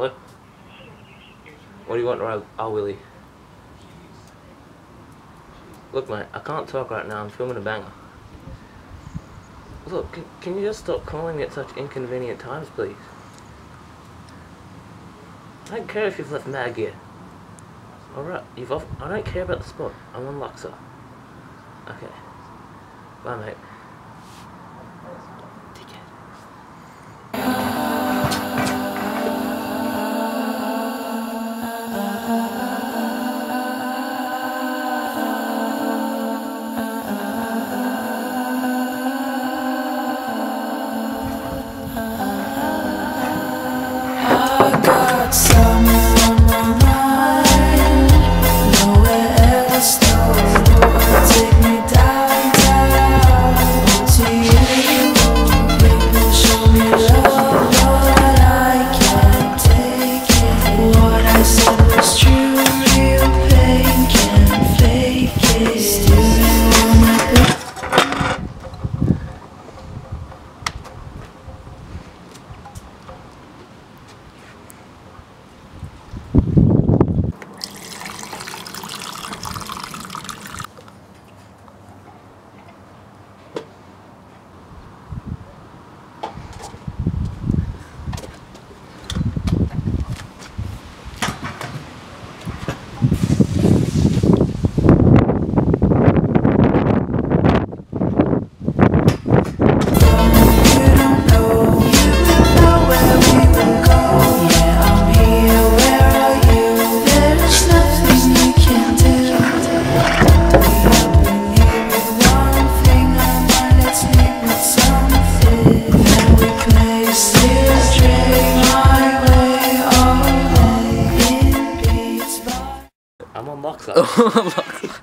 Hello? What do you want, Ro- oh, Willie? Look, mate, I can't talk right now. I'm filming a banger. Look, can, can you just stop calling at such inconvenient times, please? I don't care if you've left gear. Alright, you've off- I don't care about the spot. I'm on Luksa. Okay. Bye, mate. クか。